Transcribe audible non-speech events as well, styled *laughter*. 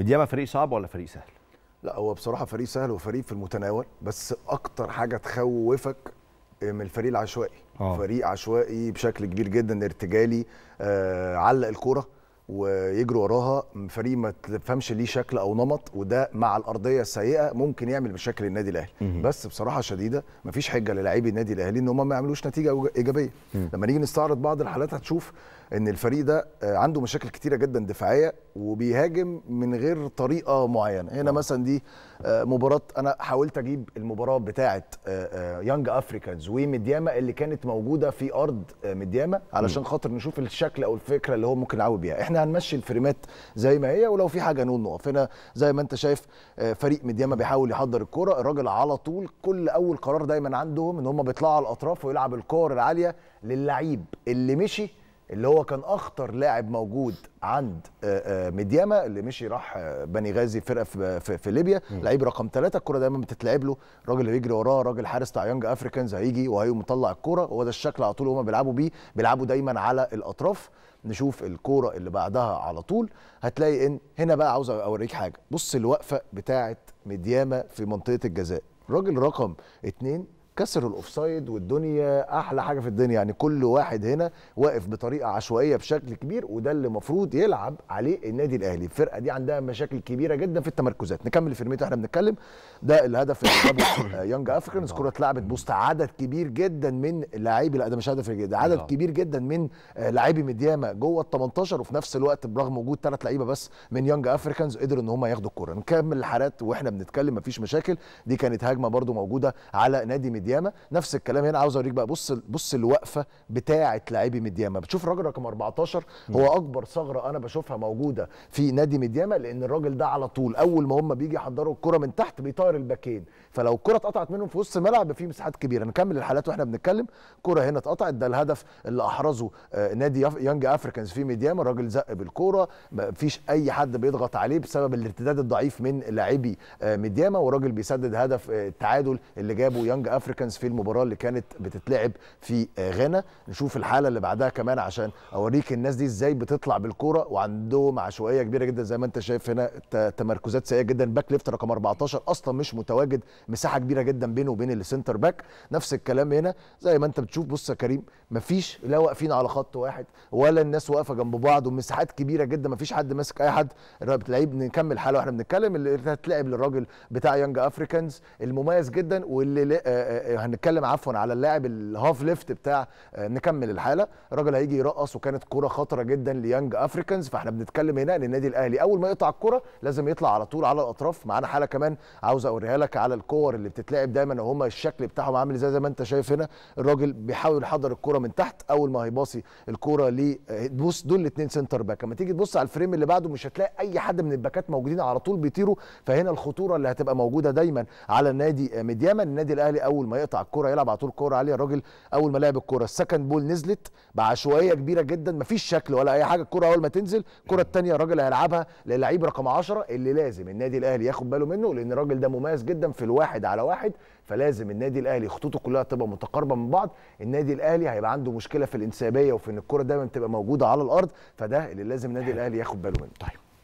مدياما فريق صعب ولا فريق سهل؟ لا هو بصراحة فريق سهل وفريق في المتناول بس أكتر حاجة تخوفك من الفريق العشوائي. آه. فريق عشوائي بشكل كبير جدا ارتجالي آه علق الكرة ويجروا وراها فريق ما تفهمش ليه شكل أو نمط وده مع الأرضية السيئة ممكن يعمل مشاكل للنادي الأهلي. بس بصراحة شديدة مفيش حجة للاعبي النادي الأهلي إن هم ما يعملوش نتيجة إيجابية. لما نيجي نستعرض بعض الحالات هتشوف إن الفريق ده آه، عنده مشاكل كتيرة جدا دفاعية وبيهاجم من غير طريقة معينة. هنا مثلا دي آه، مباراة أنا حاولت أجيب المباراة بتاعه يانج افريكانز ومدياما اللي كانت موجودة في أرض آه، مدياما علشان خاطر نشوف الشكل أو الفكرة اللي هو ممكن يلعبوا بيها. إحنا هنمشي ال frameات زي ما هي ولو في حاجة نقول نقف. هنا زي ما أنت شايف آه، فريق مدياما بيحاول يحضر الكرة. الراجل على طول كل أول قرار دايما عندهم إن هم بيطلعوا على الأطراف ويلعب الكور العالية للعيب اللي مشي اللي هو كان أخطر لاعب موجود عند آه، آه، مدياما اللي مشي راح آه، بني غازي فرقة في, في, في ليبيا. لعيب رقم ثلاثة الكرة دايما بتتلعب له. الراجل اللي بيجري وراه راجل حارس بتاع يانج افريكانز هيجي وهيقوم مطلع الكره هو ده الشكل على طول هما بيلعبوا بيه بيلعبوا دايما على الأطراف. نشوف الكورة اللي بعدها على طول. هتلاقي إن هنا بقى عاوز أوريك حاجة. بص الوقفة بتاعه مدياما في منطقة الجزاء. الراجل رقم اتنين كسر ال offside والدنيا أحلى حاجة في الدنيا. يعني كل واحد هنا واقف بطريقة عشوائية بشكل كبير وده اللي المفروض يلعب عليه النادي الأهلي. الفرقة دي عندها مشاكل كبيرة جدا في التمركزات. نكمل ال frameات وإحنا بنتكلم. ده الهدف اللي جابه *coughs* آه، يانج افريكانز كرة اتلعبت بوسط عدد كبير جدا من لاعبي لا ده مش هدف ده عدد آه. كبير جدا من آه، لاعبي مدياما جوه ال 18 وفي نفس الوقت برغم وجود ثلاث لعيبة بس من يانج افريكانز قدروا إن هم ياخدوا الكره نكمل الحالات وإحنا بنتكلم مفيش مشاكل. دي كانت هجمة برده موجودة على نادي مدياما نفس الكلام هنا عاوز أوريك بقى بص بص الوقفة بتاعة لاعبي مدياما بتشوف الراجل رقم 14 هو أكبر ثغرة أنا بشوفها موجودة في نادي مدياما لأن الراجل ده على طول أول ما هم بيجي يحضروا الكرة من تحت بيطير الباكين. فلو الكرة اتقطعت منهم في وسط الملعب في مساحات كبيرة. نكمل الحالات وإحنا بنتكلم. كرة هنا اتقطعت ده الهدف اللي أحرزه آه، نادي يانج أفريكانز في ميدياما الراجل زق بالكوره ما فيش أي حد بيضغط عليه بسبب الارتداد الضعيف من لاعبي آه، ميدياما والراجل بيسدد هدف آه، التعادل اللي جابه يانج أفريكانز. في المباراة اللي كانت بتتلعب في آه، غانا. نشوف الحالة اللي بعدها كمان عشان أوريك الناس دي إزاي بتطلع بالكورة وعندهم عشوائية كبيرة جدا. زي ما أنت شايف هنا تمركزات سيئة جدا. back left رقم 14 أصلا مش متواجد. مساحة كبيرة جدا بينه وبين ال centre back نفس الكلام هنا. زي ما أنت بتشوف بص يا كريم مفيش لا واقفين على خط واحد ولا الناس واقفة جنب بعض ومساحات كبيرة جدا. مفيش حد ماسك أي حد. بتلاقيه نكمل حالة وإحنا بنتكلم. اللي هتلعب للراجل بتاع يانج افريكانز المميز جدا واللي هنتكلم عفوا على اللاعب ال half left بتاع آه، نكمل الحالة. الراجل هيجي يرقص وكانت كرة خطرة جدا ليانج أفريكانز. فإحنا بنتكلم هنا إن النادي الأهلي أول ما يقطع الكرة لازم يطلع على طول على الأطراف. معانا حالة كمان عاوز أوريها لك على الكور اللي بتتلعب دايما وهم الشكل بتاعهم عامل إزاي زي ما أنت شايف هنا. الراجل بيحاول يحضر الكرة من تحت. أول ما هيباصي الكرة ل بص دول الاثنين center back. اما تيجي تبص على ال frame اللي بعده مش هتلاقي أي حد من الباكات موجودين على طول بيطيروا. فهنا الخطورة اللي هتبقى موجودة دايما على النادي مدياما. النادي الأهلي أول ما يقطع الكره يلعب على طول كورة عالية. الراجل أول ما لعب الكره السكند بول نزلت بعشوائية كبيرة جدا مفيش شكل ولا أي حاجة. الكره أول ما تنزل الكره الثانية الراجل هيلعبها للعيب رقم 10 اللي لازم النادي الأهلي ياخد باله منه لأن الراجل ده مميز جدا في الواحد على واحد. فلازم النادي الأهلي خطوطه كلها تبقى متقاربة من بعض. النادي الأهلي هيبقى عنده مشكلة في الانسيابيه وفي إن الكره دايما تبقى موجودة على الأرض. فده اللي لازم النادي الأهلي ياخد باله منه. طيب.